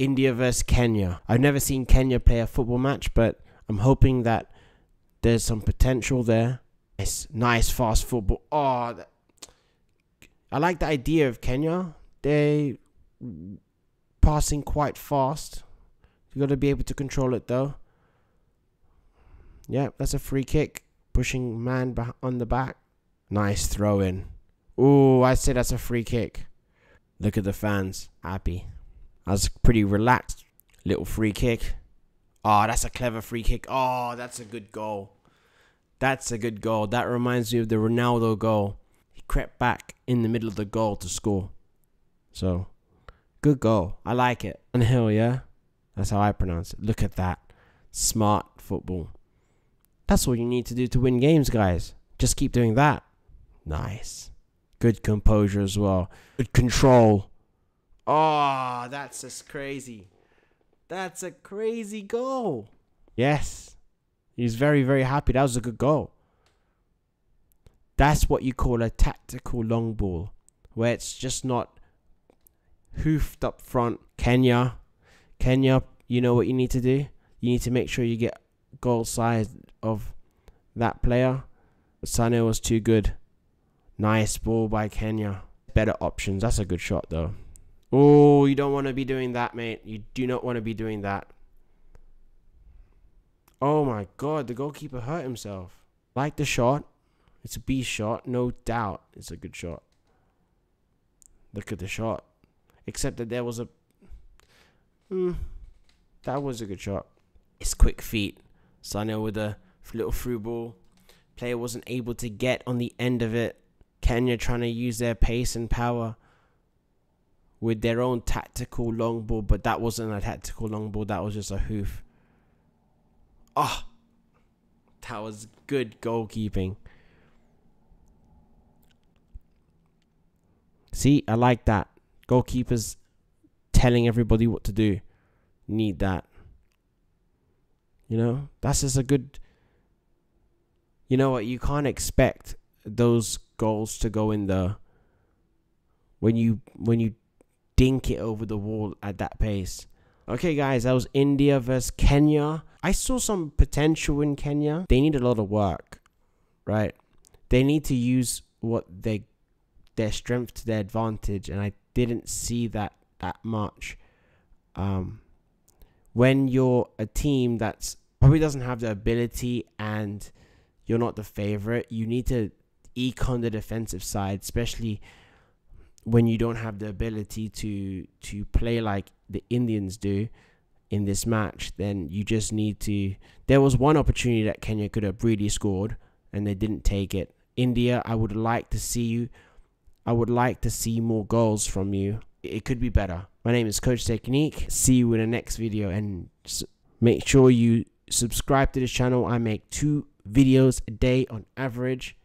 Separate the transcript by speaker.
Speaker 1: India versus Kenya. I've never seen Kenya play a football match, but I'm hoping that there's some potential there. Nice, nice fast football. Oh, that, I like the idea of Kenya. They passing quite fast. You got to be able to control it though. Yeah, that's a free kick. Pushing man on the back. Nice throw in. Ooh, I say that's a free kick. Look at the fans. Happy. I was pretty relaxed. Little free kick. Oh, that's a clever free kick. Oh, that's a good goal. That's a good goal. That reminds me of the Ronaldo goal. He crept back in the middle of the goal to score. So, good goal. I like it. And Hill, yeah? That's how I pronounce it. Look at that. Smart football. That's all you need to do to win games, guys. Just keep doing that. Nice. Good composure as well. Good control. Oh, that's just crazy. That's a crazy goal. Yes. He's very, very happy. That was a good goal. That's what you call a tactical long ball, where it's just not hoofed up front. Kenya, Kenya, you know what you need to do? You need to make sure you get goal size of that player. Sane was too good. Nice ball by Kenya. Better options. That's a good shot though. Oh, you don't want to be doing that, mate. You do not want to be doing that. Oh my god, the goalkeeper hurt himself. Like the shot. It's a B shot, no doubt. It's a good shot. Look at the shot. Except that there was a. Hmm. That was a good shot. It's quick feet. Sano with a little through ball. Player wasn't able to get on the end of it. Kenya trying to use their pace and power with their own tactical long ball, but that wasn't a tactical long ball. That was just a hoof. Oh, that was good goalkeeping. See, I like that. Goalkeepers telling everybody what to do. Need that. You know, that's just a good. You know what? You can't expect those goals to go in the. When you when you dink it over the wall at that pace. Okay, guys, that was India versus Kenya. I saw some potential in Kenya. They need a lot of work, right? They need to use what they their strength to their advantage, and I didn't see that that much. Um, when you're a team that's probably doesn't have the ability and you're not the favorite, you need to eke on the defensive side, especially when you don't have the ability to to play like the Indians do in this match, then you just need to. There was one opportunity that Kenya could have really scored, and they didn't take it. India, I would like to see you. I would like to see more goals from you. It could be better. My name is Coach Technique. See you in the next video, and make sure you subscribe to this channel. I make two videos a day on average.